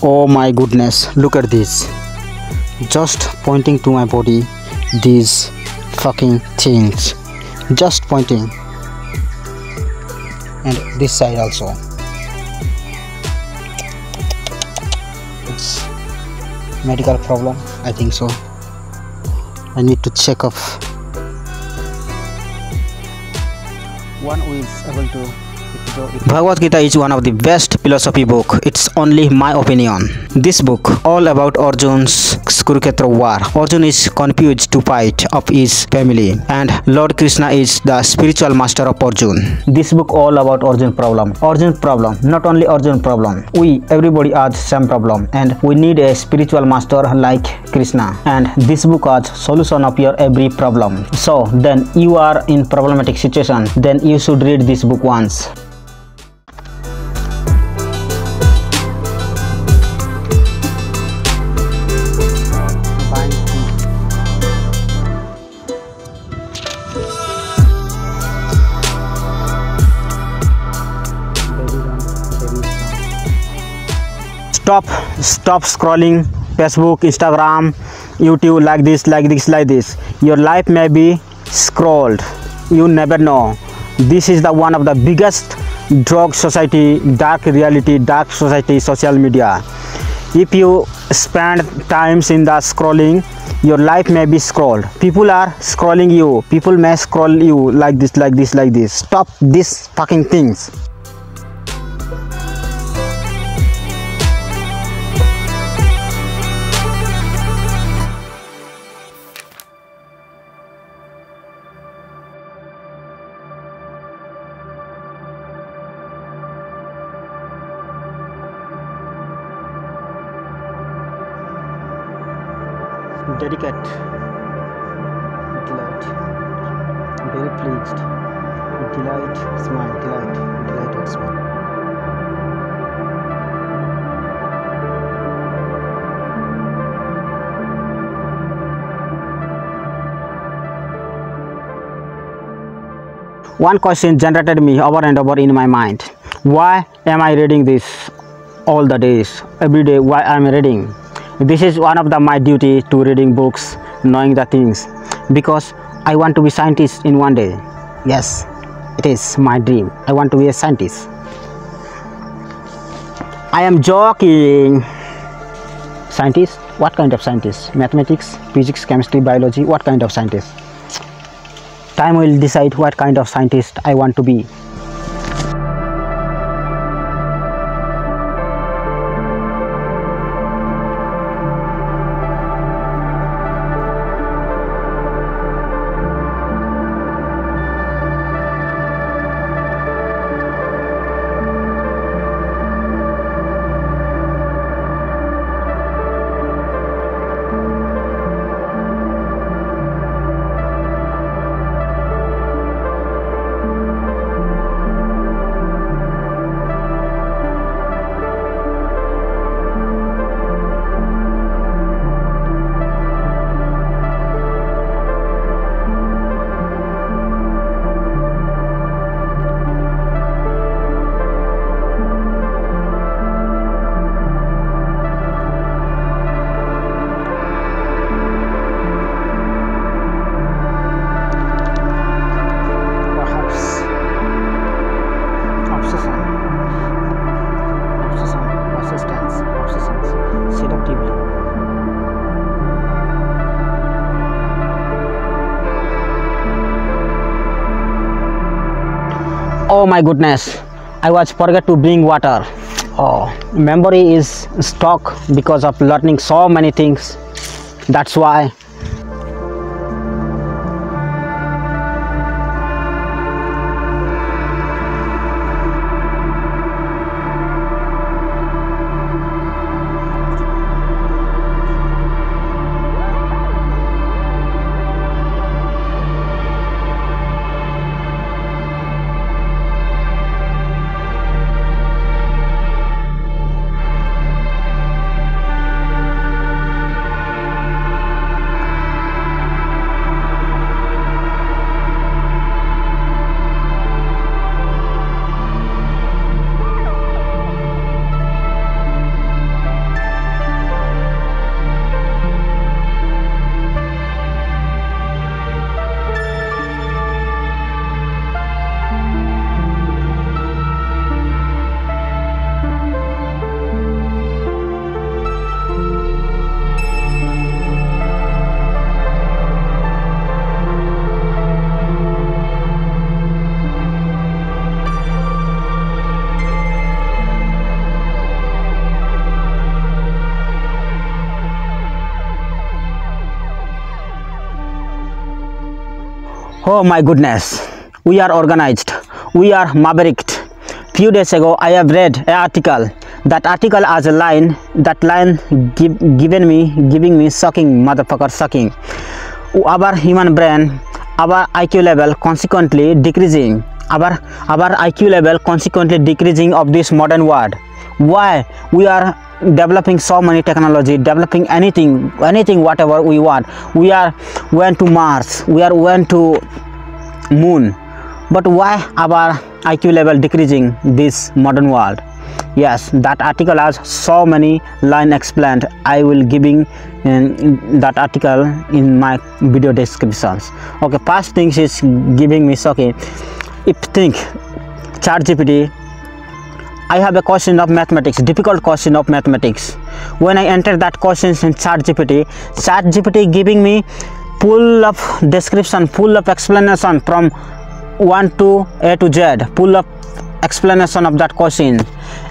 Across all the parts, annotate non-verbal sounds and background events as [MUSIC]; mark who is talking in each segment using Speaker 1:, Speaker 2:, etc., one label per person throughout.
Speaker 1: Oh my goodness, look at this. Just pointing to my body, these fucking things. Just pointing. And this side also. It's medical problem, I think so. I need to check off. One who is able to Bhagavad Gita is one of the best philosophy book. It's only my opinion. This book all about Arjun's Kurukshetra war. Arjun is confused to fight of his family and Lord Krishna is the spiritual master of Arjun. This book all about Arjun problem. Arjun problem. Not only Arjun problem. We everybody has same problem and we need a spiritual master like Krishna. And this book has solution of your every problem. So then you are in problematic situation. Then you should read this book once. Stop stop scrolling facebook instagram youtube like this like this like this. Your life may be scrolled. You never know. This is the one of the biggest drug society dark reality dark society social media. If you spend times in the scrolling your life may be scrolled. People are scrolling you. People may scroll you like this like this like this. Stop these fucking things dedicate delight very pleased. Delight smile delight delight and smile. One question generated me over and over in my mind. Why am i reading this all the days? Every day why i'm reading this is one of the my duty to reading books knowing the things because i want to be scientist in one day. Yes it is my dream. I want to be a scientist. I am joking. Scientist? What kind of scientist? Mathematics physics chemistry biology? What kind of scientist? Time will decide what kind of scientist i want to be oh my goodness. I was forget to bring water. Oh memory is stuck because of learning so many things. That's why Oh my goodness, we are organized, we are mavericked. Few days ago, I have read an article. That article has a line. That line give, given me, giving me sucking, motherfucker, sucking. Our human brain, our IQ level consequently decreasing. Our our IQ level consequently decreasing of this modern world. Why we are developing so many technology developing anything anything whatever we want. We are went to mars we are went to moon. But why our iq level decreasing this modern world? Yes that article has so many line explained. I will giving in that article in my video descriptions. Okay first things is giving me okay if think chat gpt I have a question of mathematics, difficult question of mathematics. When I enter that question in ChatGPT, ChatGPT giving me full of description, full of explanation from 1 to A to Z, full of explanation of that question.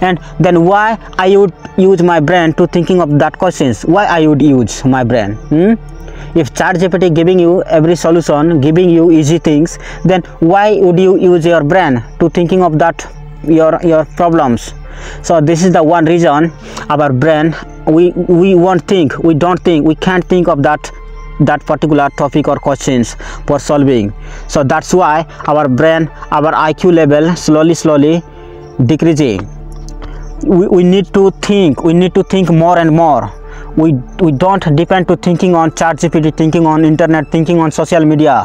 Speaker 1: And then why I would use my brain to thinking of that questions? Why I would use my brain? Hmm? if ChatGPT giving you every solution, giving you easy things, then why would you use your brain to thinking of that your your problems. So this is the one reason our brain we we won't think we don't think we can't think of that that particular topic or questions for solving. So that's why our brain our iq level slowly slowly decreasing. We, we need to think we need to think more and more. We we don't depend to thinking on chat gpt thinking on internet thinking on social media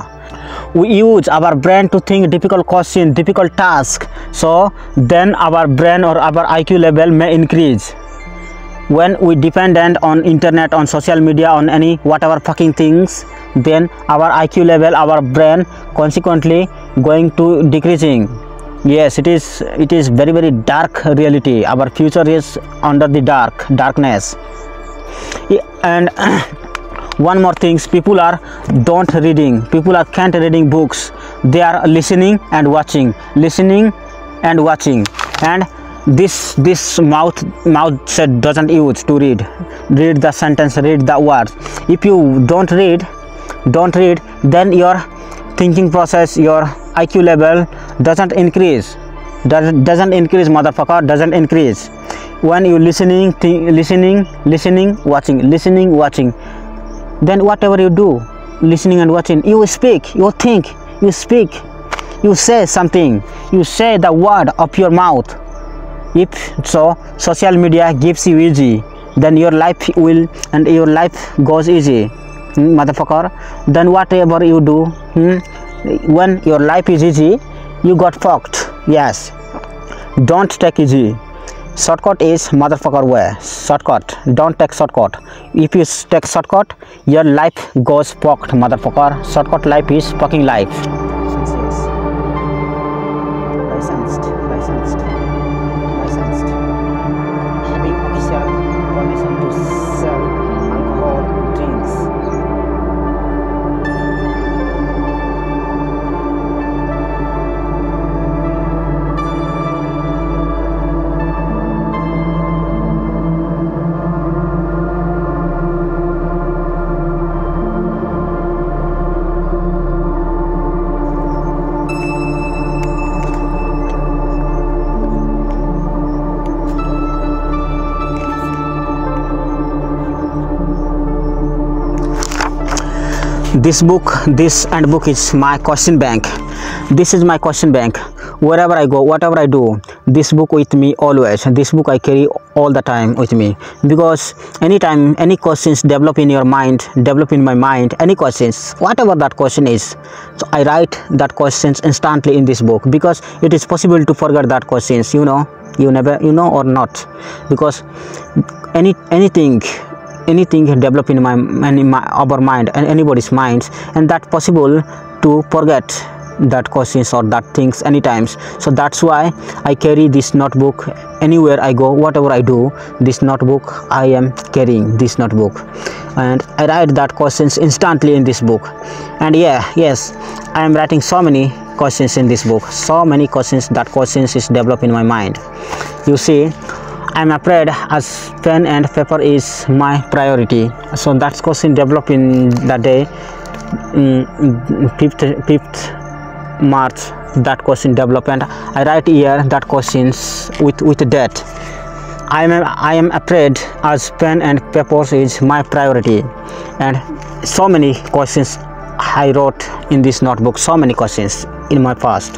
Speaker 1: we use our brain to think difficult question difficult task. So then our brain or our iq level may increase. When we dependent on internet on social media on any whatever fucking things then our iq level our brain consequently going to decreasing. Yes it is it is very very dark reality. Our future is under the dark darkness. And [CLEARS THROAT] one more things people are don't reading. People are can't reading books. They are listening and watching. Listening and watching. And this this mouth mouth said doesn't use to read. Read the sentence read the words. If you don't read don't read then your thinking process your iq level doesn't increase. Doesn't increase motherfucker doesn't increase. When you listening listening listening watching listening watching then whatever you do listening and watching you speak you think you speak you say something you say the word of your mouth. If so social media gives you easy then your life will and your life goes easy. Hmm, motherfucker. Then whatever you do hmm, when your life is easy you got fucked. Yes. Don't take easy shortcut is motherfucker way. Shortcut. Don't take shortcut. If you take shortcut your life goes fucked motherfucker. Shortcut life is fucking life this book this and book is my question bank. This is my question bank. Wherever i go whatever i do this book with me always. This book i carry all the time with me. Because anytime any questions develop in your mind develop in my mind any questions whatever that question is so i write that questions instantly in this book. Because it is possible to forget that questions you know you never you know or not. Because any anything anything develop in my, in my our mind and anybody's minds and that possible to forget that questions or that things anytimes. So that's why i carry this notebook anywhere i go whatever i do this notebook i am carrying this notebook. And i write that questions instantly in this book. And yeah yes i am writing so many questions in this book so many questions that questions is developed in my mind. You see I'm afraid as pen and paper is my priority. So that's question developed in that day um, fifth fifth march that question development. I write here that questions with with date. I am i am afraid as pen and papers is my priority. And so many questions i wrote in this notebook so many questions in my past.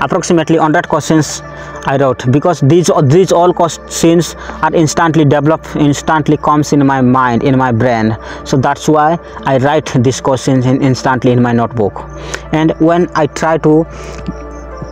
Speaker 1: Approximately 100 questions I wrote because these these all questions are instantly developed instantly comes in my mind in my brain. So that's why I write these questions in instantly in my notebook. And when I try to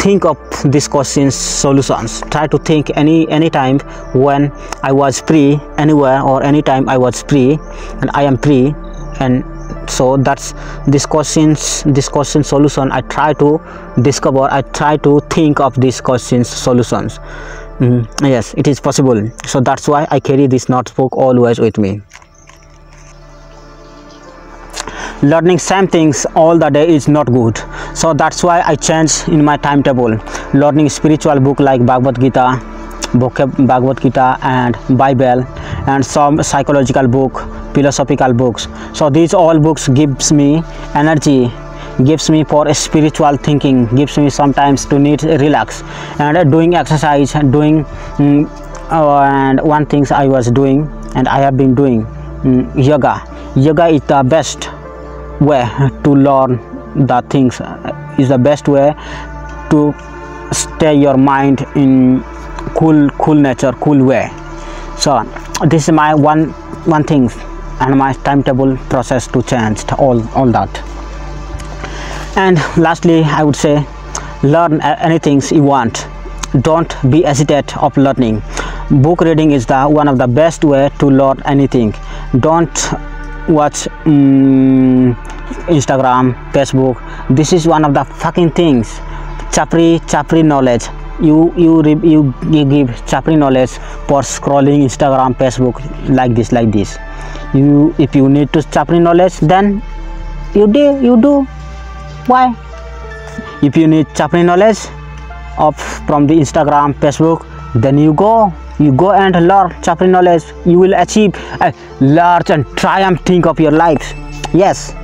Speaker 1: think of these questions solutions try to think any anytime when I was free anywhere or anytime I was free and I am free and so that's this questions this question solution. I try to discover i try to think of these questions solutions. Mm, yes it is possible. So that's why i carry this notebook always with me. Learning same things all the day is not good. So that's why i change in my timetable. Learning spiritual book like bhagavad gita Bhagavad Gita and Bible and some psychological book, philosophical books. So these all books gives me energy gives me for spiritual thinking gives me sometimes to need relax and doing exercise and doing um, and one things i was doing and i have been doing um, yoga yoga is the best way to learn the things is the best way to stay your mind in cool cool nature cool way. So this is my one one thing and my timetable process to change all all that. And lastly i would say learn anything you want. Don't be hesitate of learning. Book reading is the one of the best way to learn anything. Don't watch um, instagram facebook. This is one of the fucking things. Chapri chapri knowledge you you you, you give chapri knowledge for scrolling instagram facebook like this like this. You if you need to chapri knowledge then you do you do. Why? If you need chapri knowledge of from the instagram facebook then you go you go and learn chapri knowledge. You will achieve a large and triumph thing of your life yes